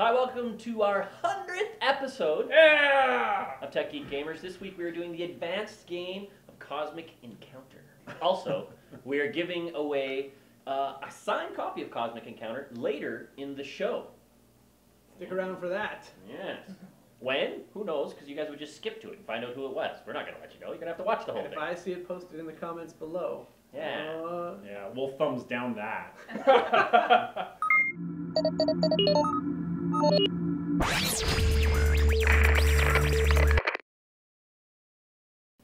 Hi, welcome to our 100th episode Yeah! of Tech Geek Gamers. This week we are doing the advanced game of Cosmic Encounter. Also, we are giving away uh, a signed copy of Cosmic Encounter later in the show. Stick around for that. Yes. When? Who knows? Because you guys would just skip to it and find out who it was. We're not going to let you know. You're going to have to watch the whole And if thing. I see it posted in the comments below, Yeah. uh, Yeah, we'll thumbs down that.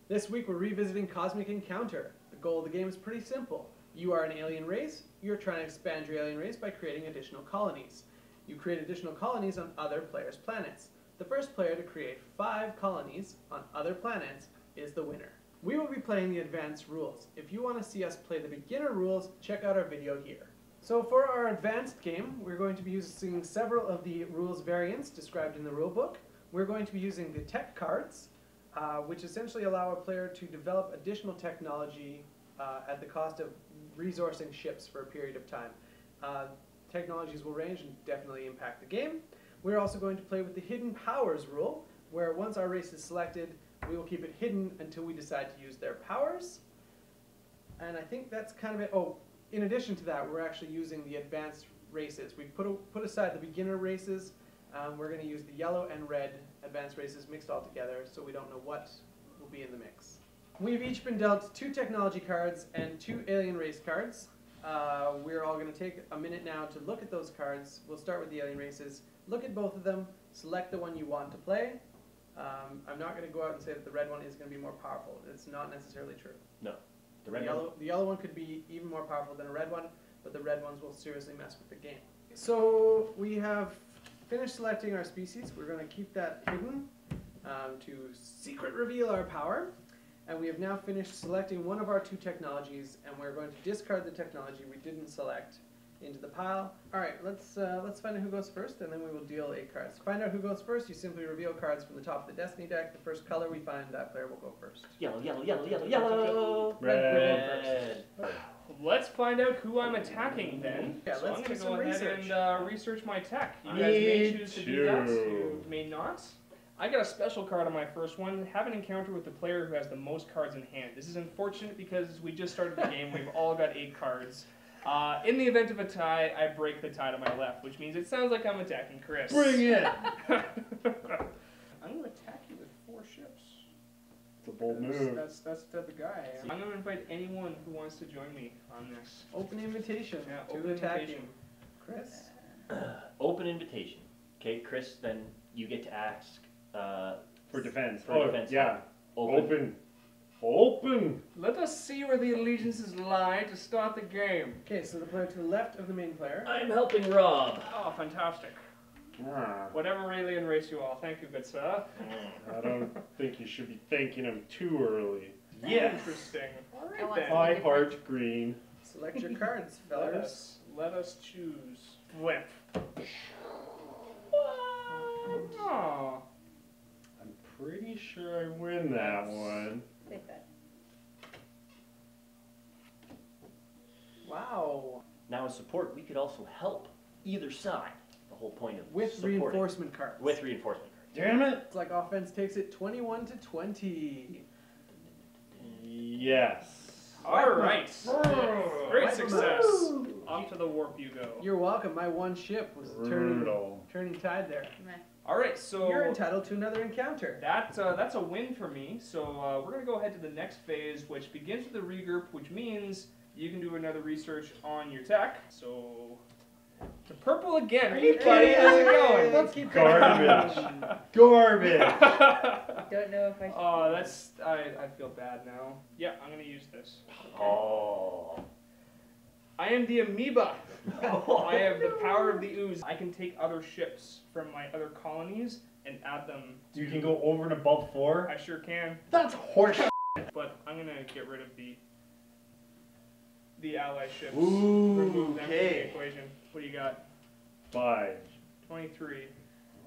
this week we're revisiting Cosmic Encounter. The goal of the game is pretty simple. You are an alien race. You're trying to expand your alien race by creating additional colonies. You create additional colonies on other players' planets. The first player to create five colonies on other planets is the winner. We will be playing the advanced rules. If you want to see us play the beginner rules, check out our video here. So for our advanced game, we're going to be using several of the rules variants described in the rulebook. We're going to be using the tech cards, uh, which essentially allow a player to develop additional technology uh, at the cost of resourcing ships for a period of time. Uh, technologies will range and definitely impact the game. We're also going to play with the hidden powers rule, where once our race is selected, we will keep it hidden until we decide to use their powers. And I think that's kind of it. Oh, in addition to that, we're actually using the advanced races. We've put, a, put aside the beginner races. Um, we're going to use the yellow and red advanced races mixed all together, so we don't know what will be in the mix. We've each been dealt two technology cards and two alien race cards. Uh, we're all going to take a minute now to look at those cards. We'll start with the alien races. Look at both of them. Select the one you want to play. Um, I'm not going to go out and say that the red one is going to be more powerful. It's not necessarily true. The The red yellow, one. the yellow one could be even more powerful than a red one, but the red ones will seriously mess with the game. So we have finished selecting our species. We're going to keep that hidden um, to secret reveal our power. And we have now finished selecting one of our two technologies, and we're going to discard the technology we didn't select into the pile. All right, let's uh, let's find out who goes first, and then we will deal eight cards. To find out who goes first, you simply reveal cards from the top of the Destiny deck. The first color we find, that player will go first. Yellow, yellow, yellow, yellow, yellow. Red. Red. Let's find out who I'm attacking then. Yeah, so let's I'm gonna some go ahead research. and uh, research my tech. You Me guys may choose to do that. You may not. I got a special card on my first one. Have an encounter with the player who has the most cards in hand. This is unfortunate because we just started the game. We've all got eight cards. Uh, in the event of a tie, I break the tie to my left, which means it sounds like I'm attacking Chris. Bring it! I'm gonna attack you with four ships. It's a bold That's- move. That's that's the type of guy I am. I'm gonna invite anyone who wants to join me on this. Open invitation Yeah, to open invitation. you. Chris? Open invitation. Okay, Chris, then you get to ask. Uh, For defense. For oh, defense. yeah. open. Open. Open. Let us see where the allegiances lie to start the game. Okay, so the player to the left of the main player. I'm helping Rob. Oh, fantastic. Ah, Whatever alien race you all, thank you, good sir. I don't think you should be thanking him too early. Yes. Interesting. All I right want then. some. I heart green. Select your cards, Let fellas. us let us choose. Flip. Oh, I'm pretty sure I win that one. Take that. Wow. Now, as support, we could also help either side. The whole point of With supporting. reinforcement cards. With reinforcement cards. Damn it! It's like offense takes it 21 to 20. Yes. all right. Great success. out. Off to the warp you go. You're welcome. My one ship was turning, turning tide there. Meh. All right, so You're entitled to another encounter. That uh, that's a win for me. So uh, we're gonna go ahead to the next phase, which begins with the regroup, which means you can do another research on your tech. So to purple again. Are you buddy, kidding? how's it going? Let's keep Garbage. going. Garbage. Don't know if I should. oh, that's I, I feel bad now. Yeah, I'm gonna use this. Oh. I am the amoeba. I have the power of the ooze. I can take other ships from my other colonies and add them. To, You can go over and above four. I sure can. That's horse. But I'm gonna get rid of the the ally ships. Ooh, Remove them from the okay. equation. What do you got? Five. 23.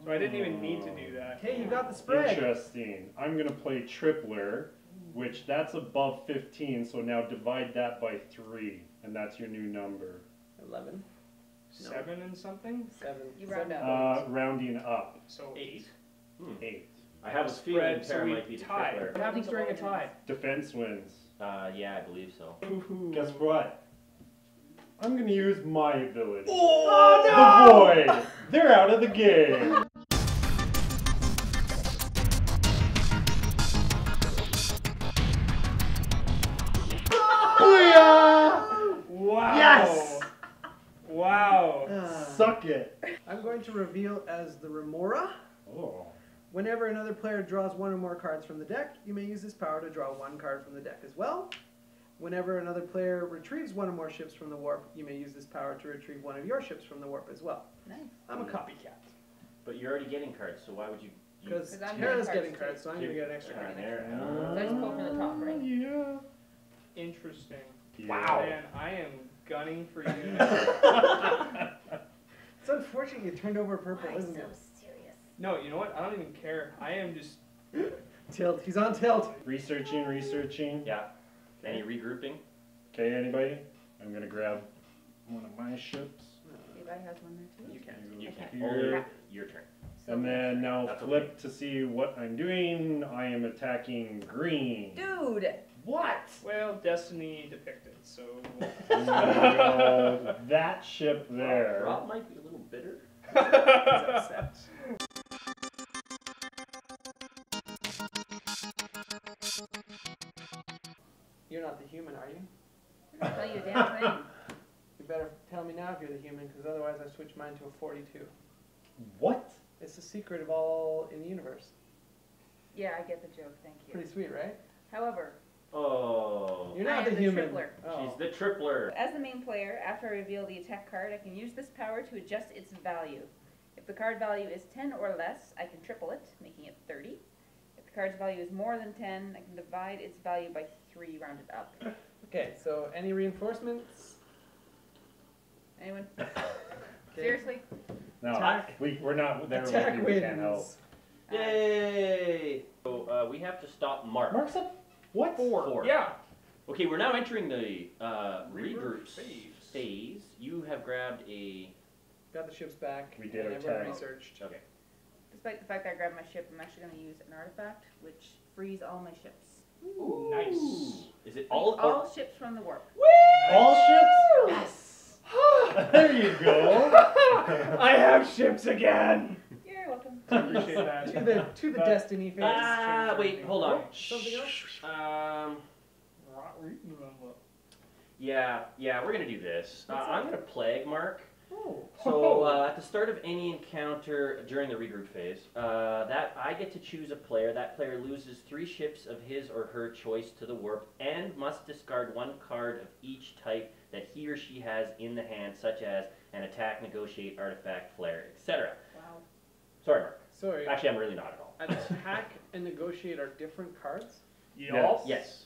So I didn't even need to do oh. that. Hey, you got the spread. Interesting. I'm gonna play tripler, which that's above 15. So now divide that by three, and that's your new number. 11. seven and something. Seven. You round up. Uh, rounding up, So eight. Hmm. eight. I have a Spread, feeling so Tara we might be the tie. What happens during a tie? Defense wins. Uh, yeah, I believe so. Guess what? I'm gonna use my ability. Oh, no! The void! They're out of the game! Going to reveal as the Remora. Oh. Whenever another player draws one or more cards from the deck, you may use this power to draw one card from the deck as well. Whenever another player retrieves one or more ships from the warp, you may use this power to retrieve one of your ships from the warp as well. Nice. I'm a copycat. But you're already getting cards, so why would you? you Because 'Cause Tara's getting getting cards cards, so I'm going to get an extra ah, card. there. So I just pull from the top, right? Oh, yeah. Interesting. Wow. Man, I am gunning for you. It's unfortunate you turned over purple, isn't it? serious? no, you know what? I don't even care. I am just. Tilt. He's on tilt. Researching, researching. Yeah. Any regrouping? Okay, anybody? I'm gonna grab one of my ships. Levi has one there too. You can. You Okay. can. Here. Only your turn. So And then now That's flip to see what I'm doing. I am attacking green. Dude! What? Well, destiny depicted, so. I'm gonna go that ship there. Rob might be a little bitter. You're not the human, are you? I'm gonna tell you a damn thing. You better tell me now if you're the human, because otherwise I switch mine to a 42. What? It's the secret of all in the universe. Yeah, I get the joke, thank you. Pretty sweet, right? However, Oh. You're I not am the the human. tripler. Oh. She's the tripler. as the main player, after I reveal the attack card, I can use this power to adjust its value. If the card value is 10 or less, I can triple it, making it 30. If the card's value is more than 10, I can divide its value by 3 rounded up. Okay, so any reinforcements? Anyone? Seriously? No, Attack. we, we're not there. Attack you, we can't help. Yay! So uh, we have to stop Mark. Mark's up. What? Four. Four. Yeah. Okay, we're now entering the uh, Regroup regroup phase. phase. You have grabbed a. Got the ships back. We did and our everyone tag. researched. Okay. Despite the fact that I grabbed my ship, I'm actually going to use an artifact which frees all my ships. Ooh, nice. Is it All, all? all ships from the warp. All ships? Yes. There you go. I have ships again. You're welcome. Appreciate that. To the to the That- destiny phase. Ah, wait, hold on. Oh, something else? Um. Yeah, yeah, we're gonna do this. Uh, I'm gonna plague Mark. Oh. So uh, at the start of any encounter during the regroup phase, uh, that I get to choose a player. That player loses three ships of his or her choice to the warp and must discard one card of each type that he or she has in the hand, such as an attack, negotiate, artifact, flare, etc. Wow. Sorry, Mark. Sorry. Actually, I'm really not at all. Attack and negotiate are different cards? Y'all? Yes,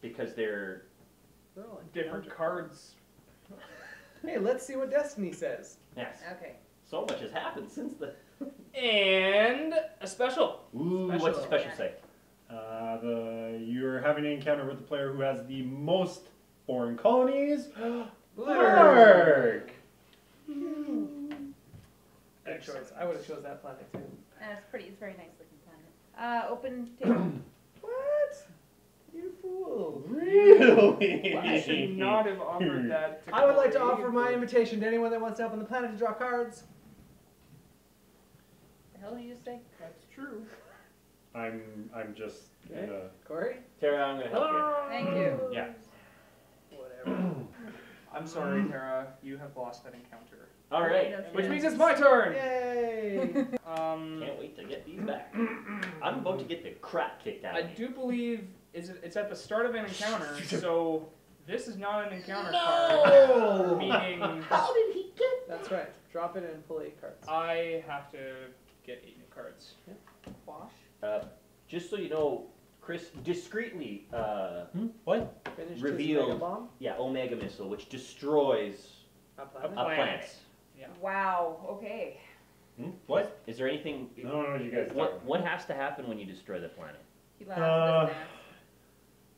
because they're They're all Different encounter. cards. Hey, let's see what Destiny says. yes. Okay. So much has happened since the. And a special. Ooh, what's the Special. special Yeah. say? Uh, the you're having an encounter with the player who has the most foreign colonies. Mark. Good choice. I would have chose that planet too. Uh, it's pretty. It's a very nice looking planet. Uh, open table. What? Fool. Really? I should not have offered that. To I would like to offer my invitation to anyone that wants to help on the planet to draw cards. the hell do you say? That's true. I'm I'm just Okay. gonna. Corey? Tara, I'm gonna help you. Thank you. Yeah. Whatever. I'm sorry, Tara. You have lost that encounter. All right. No, Which no. means it's my turn. Yay! Um, Can't wait to get these back. I'm about to get the crap kicked out I of me. do believe is it, it's at the start of an encounter, so this is not an encounter No! card. Meaning How did he get? That's right. Drop it and pull eight cards. I have to get eight new cards. Wash. Uh, just so you know, Chris discreetly, uh, What? Finish Revealed. Mega bomb. yeah, Omega missile, which destroys A a planet. Planet. planet. Yeah. Wow. Okay. Hmm? What? Is there anything? I don't what you guys What what has to happen when you destroy the planet? He laughs Uh, this dance.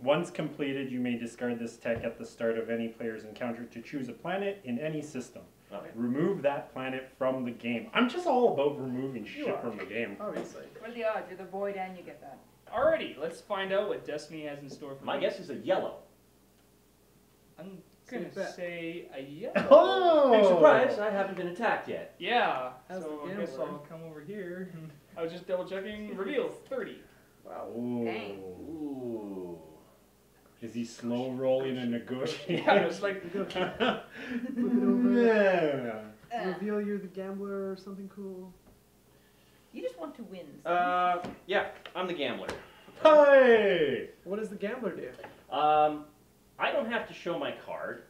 Once completed, you may discard this tech at the start of any player's encounter to choose a planet in any system. Okay. Remove that planet from the game. I'm just all about removing You shit are. from the game. Obviously. What are the odds? You're the void and you get that. Alrighty, let's find out what Destiny has in store for me. My me. guess is a yellow. I'm gonna bet. say a yellow. Oh! Big surprise, I haven't been attacked yet. Yeah. As so I guess gambler. I'll come over here. I was just double checking. Reveal 30. Wow. Ooh. Dang. Ooh. Is he slow rolling and negotiating? Yeah, it's like Flip yeah. Uh, Reveal you're the gambler or something cool. you just want to win. son. Uh, yeah, I'm the gambler. Hey! What does the gambler do? Um, I don't have to show my card.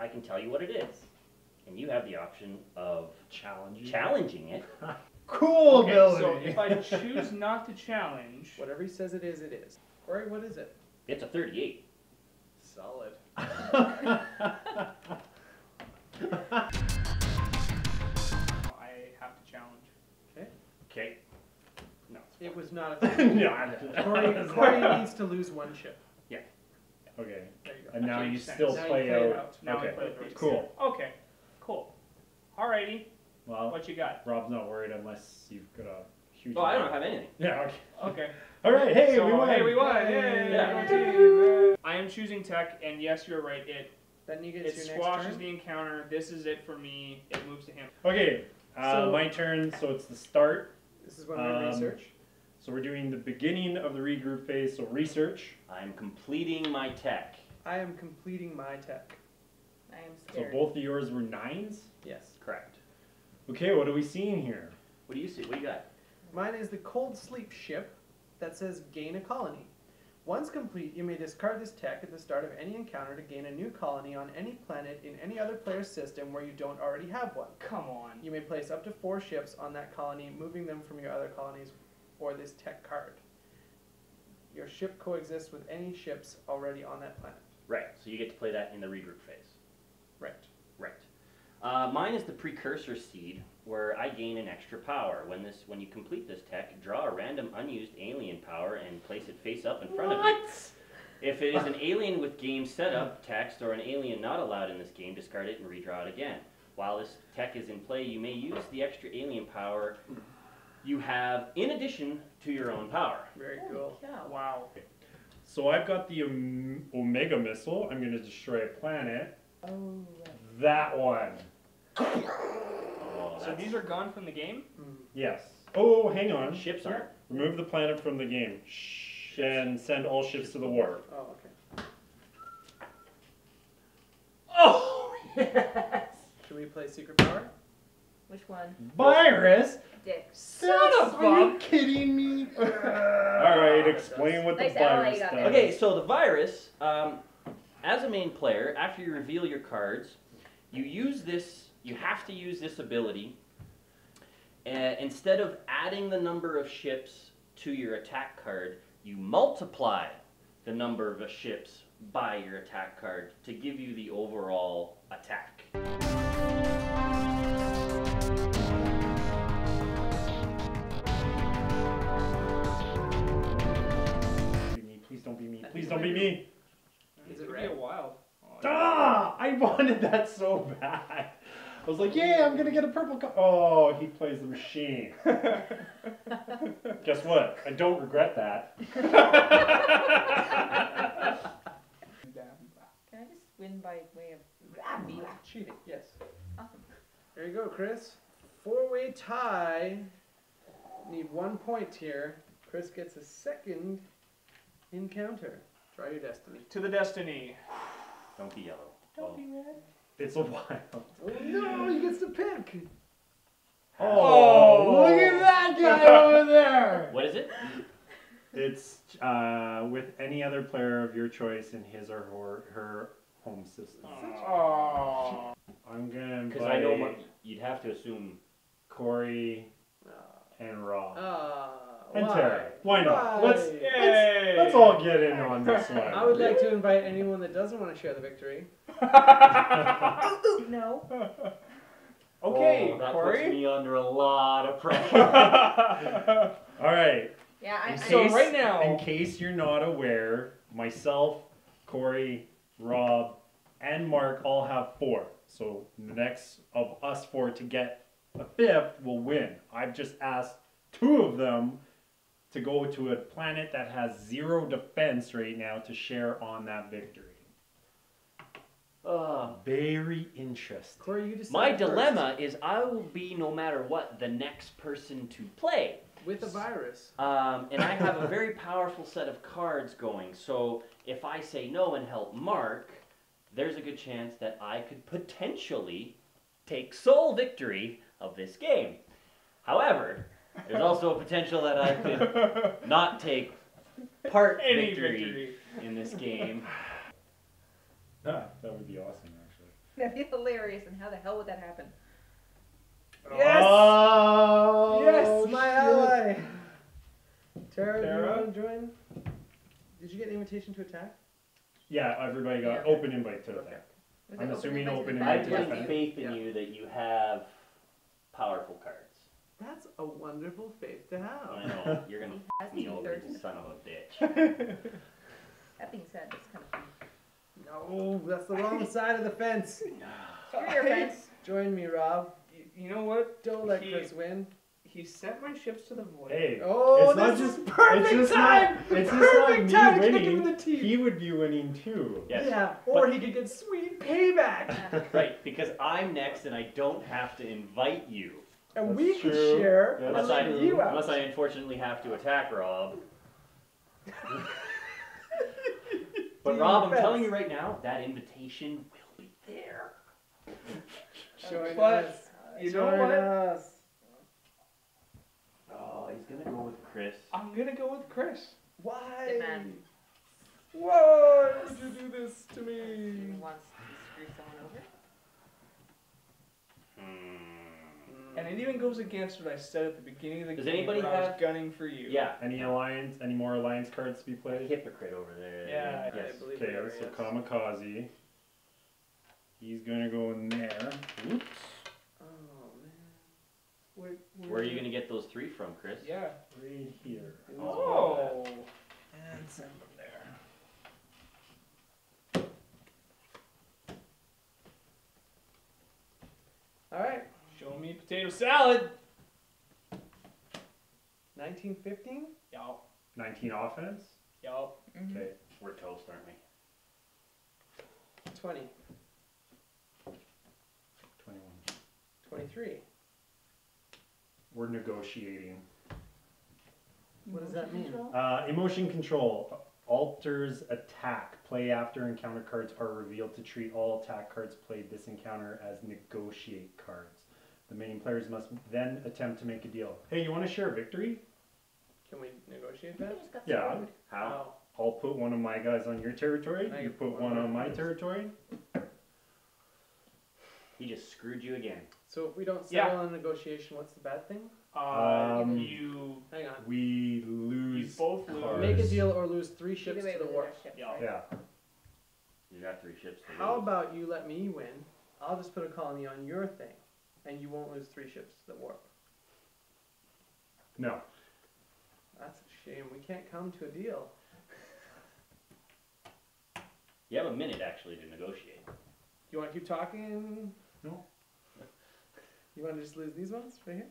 I can tell you what it is. And you have the option of Challenge. challenging it. Cool okay, ability. so if I choose not to challenge, Whatever he says it is, it is. Corey, what is it? It's a 38. Solid. I have to challenge. Okay. Okay. No. It was not a no, I- Corey, Corey needs to lose one chip. Yeah. Okay. There you go. And now you makes still sense. Now you play, play it out. out. Now okay. I play the race. Cool. Okay, cool. Alrighty, Well, what you got? Rob's not worried unless you've got a huge. Oh, I don't have anything. Yeah. Okay. Okay. All right. Hey, so, we won. Hey, we won! Yay! Yeah. I am choosing tech, and yes, you're right. It Then you get it your next squashes the encounter. This is it for me. It moves to him. Okay. Uh, So- my turn. So it's the start. This is when we Um, research. So we're doing the beginning of the regroup phase. So research. I'm completing my tech. I am completing my tech. I am So both of yours were nines. Yes. Correct. Okay. What are we seeing here? What do you see? What do you got? Mine is the cold sleep ship that says gain a colony. Once complete, you may discard this tech at the start of any encounter to gain a new colony on any planet in any other player's system where you don't already have one. Come on. You may place up to four ships on that colony, moving them from your other colonies or this tech card. Your ship coexists with any ships already on that planet. Right. So you get to play that in the regroup phase. Right. Right. Uh, mine is the precursor seed, where I gain an extra power. When this, when you complete this tech, draw a random unused alien power and place it face up in front of you. If it is an alien with game setup text or an alien not allowed in this game, discard it and redraw it again. While this tech is in play, you may use the extra alien power you have in addition to your own power. Very cool. cow. Wow. So I've got the Om- Omega missile. I'm going to destroy a planet. Oh, right. That one. So these are gone from the game? Yes. Oh, hang on. ships aren't. Remove the planet from the game. Shh. And send all ships to the warp. Oh, okay. Oh yes. Should we play Secret Power? Which one? Virus? Dick. Son of Are you kidding me? all right, explain what the Nice ally virus you got does. Okay, so the virus, um, as a main player, after you reveal your cards, you use this. You have to use this ability. Uh, instead of adding the number of ships to your attack card, you multiply the number of ships by your attack card to give you the overall attack. Please don't be me. Please don't be me. Is it Could red? A wild. Oh, Ah! I wanted that so bad. I was like, yeah, I'm gonna get a purple co- Oh, he plays the machine. Guess what? I don't regret that. Can I just win by way of ah, beat? Cheating, yes. Awesome. There you go, Chris. Four way tie. Need one point here. Chris gets a second encounter. Try your destiny. To the destiny. Don't be yellow. Don't Oh. be red. It's a wild. Oh no, he gets to pick. Oh, look at that guy over there. What is it? It's uh, with any other player of your choice in his or her, her home system. Oh. I'm gonna Because I know my, invite you'd have to assume. Corey and Rob. uh, and why? Terry. Why not? Why? Let's, Yay! let's all get in on this one. I would like to invite anyone that doesn't want to share the victory. No. okay, Oh, that Corey. puts me under a lot of pressure. All right. Yeah, I, In I So case, right now- in case you're not aware, myself, Corey, Rob, and Mark all have four. So the next of us four to get a fifth will win. I've just asked two of them to go to a planet that has zero defense right now to share on that victory. Uh, Very interesting. Corey, you decide my first. dilemma is I will be no matter what the next person to play. with a virus. Um, and I have a very powerful set of cards going. So if I say no and help Mark, there's a good chance that I could potentially take sole victory of this game. However, there's also a potential that I could not take part Any victory, victory. in this game. Ah, that would be awesome, actually. That'd be hilarious, and how the hell would that happen? Yes! Oh, yes, my shit. ally. Tara, do you want to join? Did you get an invitation to attack? Yeah, everybody got Yeah. open invite to attack. Was I'm assuming open open invite I invite to to the put defend. faith in Yeah. you that you have powerful cards. That's a wonderful faith to have. I know you're gonna He has me to over, third. you son of a bitch. That being said, it's kind of fun. No, that's the wrong side of the fence. Screw your fence. Join me, Rob. You, you know what? Don't let He- Chris win. He sent my ships to the void. Hey, Oh, It's not this just- is perfect it's just time. not- it's just perfect not time me to kick him in winning. the teeth. he would be winning too. Yes. Yeah, or he could get sweet payback, Right, because I'm next and I don't have to invite you. And That's we could true. share That's and Unless I, you out. unless I unfortunately have to attack Rob. But Rob, I'm telling you right now, that invitation will be there. Join But, us. You know Join what? us. Oh, he's gonna go with Chris. I'm gonna go with Chris. Why? Good. Why would you do this to He me? wants to screw someone over. Hmm. And it even goes against what I said at the beginning of the game. Does game anybody when I was have- gunning for you. Yeah, Any alliance? Any more alliance cards to be a played? hypocrite over there. Yeah, yes. I believe Okay, there so is. kamikaze. He's gonna go in there. Oops. Oh man. Where, Where are you gonna get those three from, Chris? Yeah. Right here. Oh. And send them there. All right. Show me potato salad. 1915. Yup. 19 offense. Yup. Mhm. Okay. We're toast, aren't we? 20. 21. 23. We're negotiating. What does that mean? Uh, emotion control alters attack. Play after encounter cards are revealed to treat all attack cards played this encounter as negotiate cards. The main players must then attempt to make a deal. Hey, you want to share victory? Can we negotiate that? just Yeah. screwed. How? I'll put one of my guys on your territory. Now You you put put one one on on my mine. territory. He just screwed you again. So if we don't Yeah. settle on a negotiation, what's the bad thing? Uh, Um, you Hang on. We lose. you lose. both lose. cards. Make a deal or lose three ships to the we war. ships, Yeah. right? Yeah. You got three ships. To How lose. about you let me win? I'll just put a colony on your thing, and you won't lose three ships to the warp. No. That's a shame. We can't come to a deal. You have a minute actually to negotiate. You want to keep talking? No. You want to just lose these ones right here?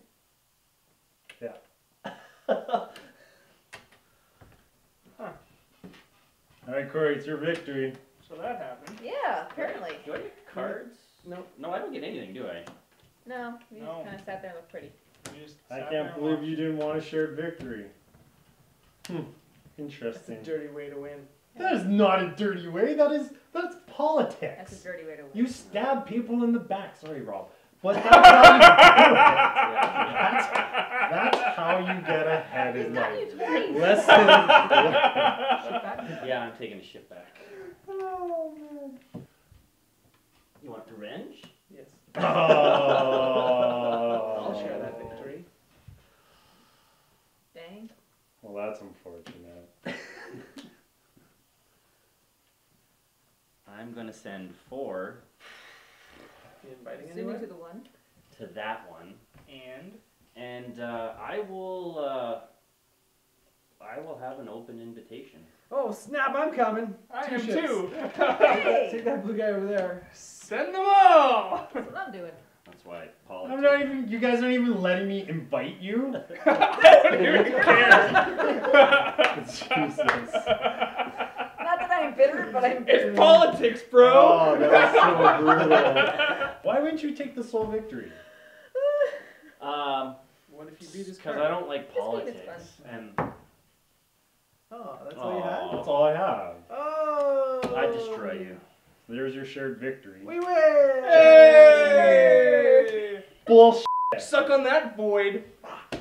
Yeah. huh. All right, Corey, it's your victory. So that happened. Yeah, apparently. Do I get cards? No. No, I don't get anything, do I? No, we No. just kind of sat there and looked pretty. You just I sat can't and believe watched. you didn't want a shared victory. Hmm. That's a Interesting. dirty way to win. That is not a dirty way. That is that's That's a politics. dirty way to win. You stab people in the back. Sorry, Rob. But that's how you do it. That's, that's how you get ahead in Got life. you twice. Lesson. Yeah, I'm taking the ship back. oh man. You want revenge? Yes. Oh. I'll share that victory. Dang. Well, that's unfortunate. I'm gonna send four You inviting Assuming anyone? to the one. to that one, And and uh, I will. Uh, I will have an open invitation. Oh snap! I'm coming. I Two am ships. too. Hey! Take that blue guy over there. Send them all. That's what I'm doing. That's why I'm not even. You guys aren't even letting me invite you. I don't even care. Jesus. Not that I'm bitter, but I'm bitter. It's politics, bro. Oh, that was so brutal. Why wouldn't you take the sole victory? Um, What if you beat his because? I don't like This game is politics. And Oh, that's all you had. That's all I have. Oh. I destroy you. There's your shared victory. We win. Hey! Bullshit. Suck on that void.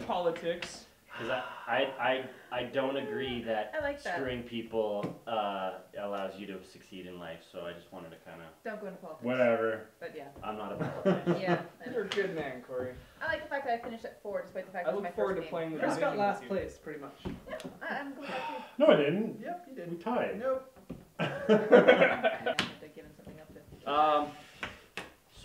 Politics. Because I, I, I, I don't agree that I like that. screwing people uh, allows you to succeed in life. So I just wanted to kind of. Don't go into politics. Whatever. But yeah. I'm not a politician. Yeah. I know. You're a good man, Corey. I like the fact that I finished at four, despite the fact I that it was my look forward to first playing the Chris division got last place, pretty much. game. I, I'm glad too. No, I didn't. Yep, you We did. tied. Nope. I have to give him something up to. Um.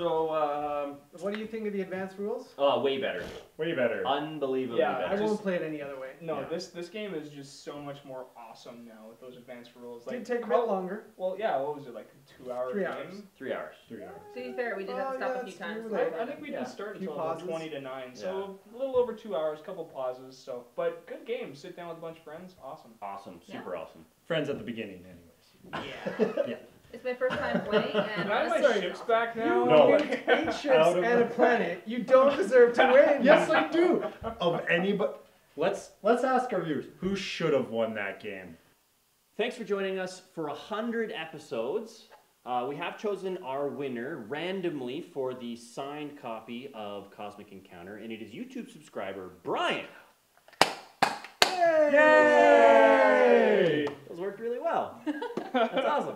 So, um, What do you think of the advanced rules? oh, way better. Way better. Unbelievably Yeah, I better. just- won't play it any other way. No, Yeah. this this game is just so much more awesome now with those advanced rules. Like Did take a how- bit longer. Well, yeah. What was it like a two-hour Three game? hours. Three hours. Three hours. To be fair, we did have Oh, to stop yeah, a few that's times. true. I, I think we Yeah, didn't start few until about pauses. twenty to nine, so a little over two hours, couple pauses. So, but good game. Sit down with a bunch of friends. Awesome. Awesome. Super awesome. Friends at the beginning, anyways. Yeah. Yeah. It's my first time playing, and Can I have my honestly, ships back now? No. Eight ships Out of and a planet. You don't deserve to win. yes, I do. Of anybody. Let's let's ask our viewers who should have won that game. Thanks for joining us for a hundred episodes. Uh, we have chosen our winner randomly for the signed copy of Cosmic Encounter, and it is YouTube subscriber Brian. Yay! Those worked really well. That's awesome.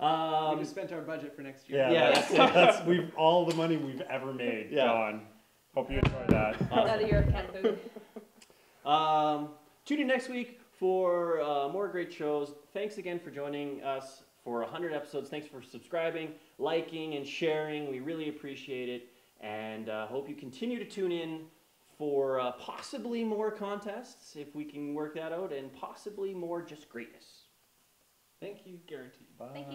We Um, just spent our budget for next year. Yeah, Yeah, that's, that's that's we've all the money we've ever made. Yeah. John. Hope you enjoy that. out of your cat food. Um, tune in next week for uh, more great shows. Thanks again for joining us for 100 episodes. Thanks for subscribing, liking, and sharing. We really appreciate it. And uh, hope you continue to tune in for uh, possibly more contests, if we can work that out, and possibly more just greatness. Thank you, guaranteed. Bye.